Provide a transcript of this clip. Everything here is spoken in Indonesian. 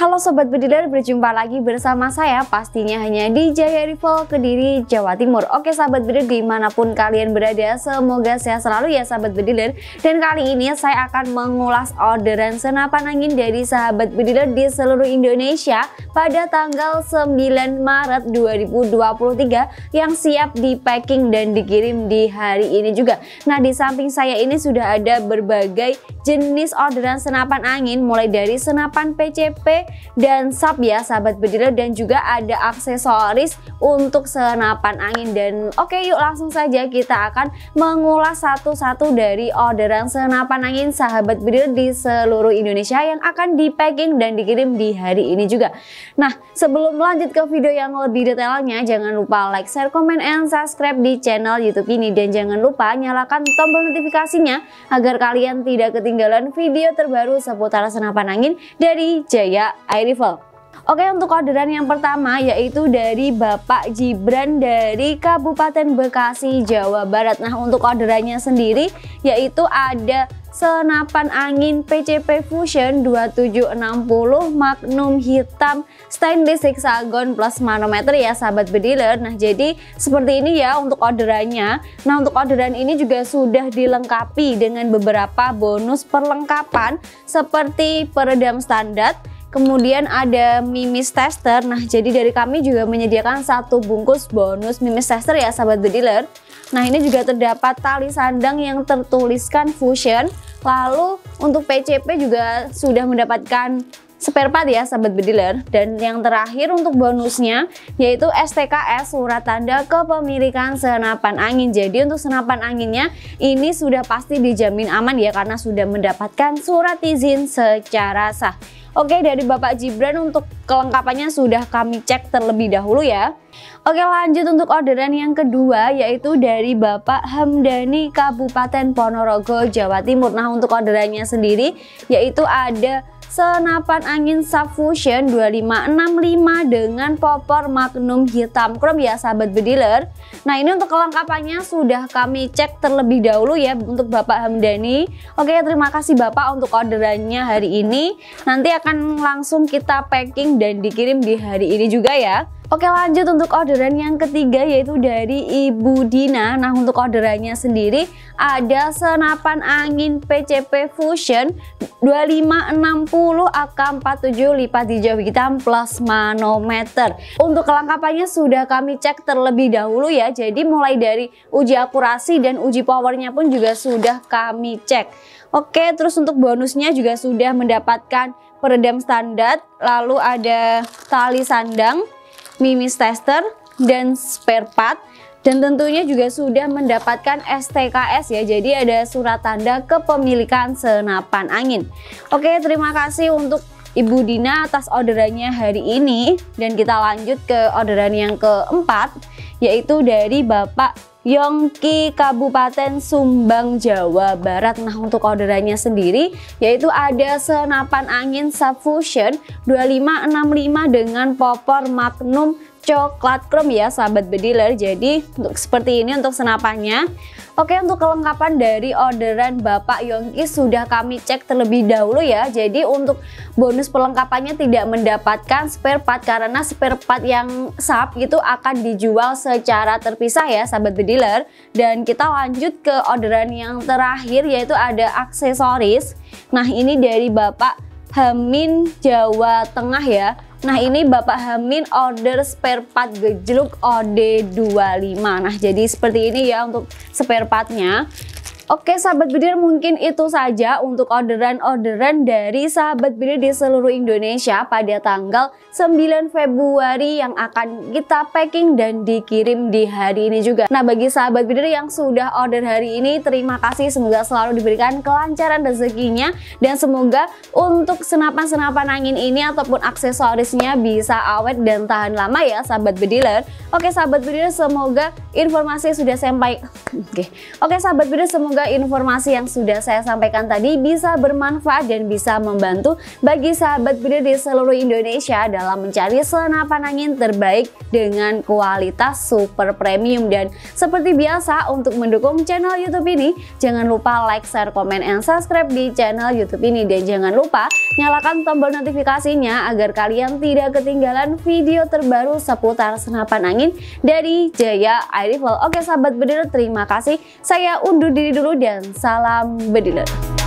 Halo Sobat Bediler, berjumpa lagi bersama saya pastinya hanya di Jaya Rival Kediri, Jawa Timur. Oke Sahabat Bediler di mana pun kalian berada, semoga sehat selalu ya Sahabat Bediler. Dan kali ini saya akan mengulas orderan senapan angin dari Sahabat Bediler di seluruh Indonesia pada tanggal 9 Maret 2023 yang siap di packing dan dikirim di hari ini juga. Nah di samping saya ini sudah ada berbagai jenis orderan senapan angin mulai dari senapan PCP, dan sub ya sahabat bediler dan juga ada aksesoris untuk senapan angin. Dan oke yuk langsung saja kita akan mengulas satu-satu dari orderan senapan angin sahabat bediler di seluruh Indonesia yang akan di packing dan dikirim di hari ini juga. Nah sebelum lanjut ke video yang lebih detailnya jangan lupa like, share, comment, and subscribe di channel youtube ini. Dan jangan lupa nyalakan tombol notifikasinya agar kalian tidak ketinggalan video terbaru seputar senapan angin dari Jaya Rifle. Oke untuk orderan yang pertama yaitu dari Bapak Jibran dari Kabupaten Bekasi Jawa Barat. Nah untuk orderannya sendiri yaitu ada senapan angin PCP Fusion 2760 Magnum hitam stainless hexagon plus manometer ya sahabat bediler. Nah jadi seperti ini ya untuk orderannya. Nah untuk orderan ini juga sudah dilengkapi dengan beberapa bonus perlengkapan seperti peredam standar Kemudian ada mimis tester. Nah, jadi dari kami juga menyediakan satu bungkus bonus mimis tester ya sahabat bediler. Nah, ini juga terdapat tali sandang yang tertuliskan Fusion. Lalu untuk PCP juga sudah mendapatkan spare part ya sahabat bediler dan yang terakhir untuk bonusnya yaitu STKS surat tanda kepemilikan senapan angin jadi untuk senapan anginnya ini sudah pasti dijamin aman ya karena sudah mendapatkan surat izin secara sah Oke dari Bapak Jibran untuk kelengkapannya sudah kami cek terlebih dahulu ya. Oke lanjut untuk orderan yang kedua yaitu dari Bapak Hamdani Kabupaten Ponorogo Jawa Timur. Nah untuk orderannya sendiri yaitu ada senapan angin Subfusion 2565 dengan popor magnum hitam chrome ya sahabat bediler. Nah ini untuk kelengkapannya sudah kami cek terlebih dahulu ya untuk Bapak Hamdani Oke terima kasih Bapak untuk orderannya hari ini. Nanti akan langsung kita packing dan dikirim di hari ini juga ya Oke lanjut untuk orderan yang ketiga yaitu dari Ibu Dina. Nah untuk orderannya sendiri ada senapan angin PCP Fusion 2560 AK47 lipat hijau hitam plus manometer. Untuk kelengkapannya sudah kami cek terlebih dahulu ya. Jadi mulai dari uji akurasi dan uji powernya pun juga sudah kami cek. Oke terus untuk bonusnya juga sudah mendapatkan peredam standar Lalu ada tali sandang mimis tester, dan spare part dan tentunya juga sudah mendapatkan STKS ya. Jadi ada surat tanda kepemilikan senapan angin. Oke terima kasih untuk Ibu Dina atas orderannya hari ini. Dan kita lanjut ke orderan yang keempat yaitu dari Bapak Yongki Kabupaten Sumbang Jawa Barat. Nah untuk orderannya sendiri yaitu ada senapan angin Subfusion 2565 dengan popor Magnum coklat chrome ya sahabat bediler jadi untuk seperti ini untuk senapannya. Oke untuk kelengkapan dari orderan Bapak Yongki sudah kami cek terlebih dahulu ya. Jadi untuk bonus perlengkapannya tidak mendapatkan spare part karena spare part yang sub itu akan dijual secara terpisah ya sahabat bediler dan kita lanjut ke orderan yang terakhir yaitu ada aksesoris. Nah ini dari Bapak Hamin Jawa Tengah ya. Nah ini Bapak Hamin order spare part gejluk OD25 Nah jadi seperti ini ya untuk spare partnya Oke sahabat bidir mungkin itu saja untuk orderan-orderan dari sahabat bidir di seluruh Indonesia pada tanggal 9 Februari yang akan kita packing dan dikirim di hari ini juga. Nah bagi sahabat bidir yang sudah order hari ini terima kasih semoga selalu diberikan kelancaran rezekinya dan semoga untuk senapan-senapan angin ini ataupun aksesorisnya bisa awet dan tahan lama ya sahabat bediler. Oke sahabat bediler semoga informasi sudah sampai Oke, Oke sahabat bediler semoga semoga informasi yang sudah saya sampaikan tadi bisa bermanfaat dan bisa membantu bagi sahabat breeder di seluruh Indonesia dalam mencari senapan angin terbaik dengan kualitas super premium. Dan seperti biasa untuk mendukung channel YouTube ini jangan lupa like, share, komen, dan subscribe di channel YouTube ini. Dan jangan lupa nyalakan tombol notifikasinya agar kalian tidak ketinggalan video terbaru seputar senapan angin dari Jaya Air Rifle. Oke sahabat breeder terima kasih. Saya undur diri dulu dan salam bediler.